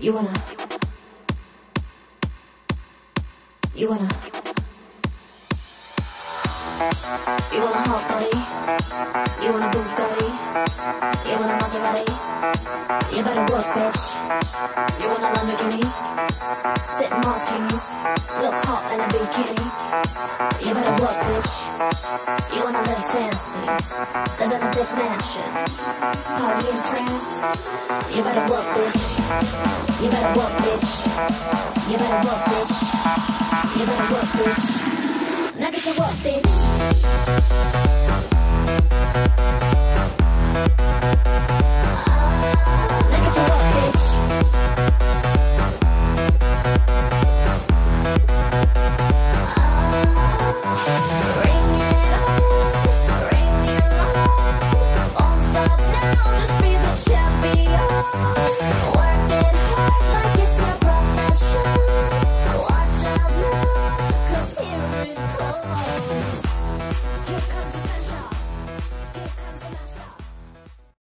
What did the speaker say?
You wanna. You wanna. You want a hot body? You want a Bugatti? You want a Maserati? You better work, bitch. You want a Lamborghini? Sip martinis, look hot in a bikini. You better work, bitch. You wanna live fancy, live in a big mansion, party in France. You better work, bitch. You better work, bitch. You better bitch. You better work, bitch. Now get to work, bitch. Now get to bitch. Bring it on. Won't stop now, just be the champion.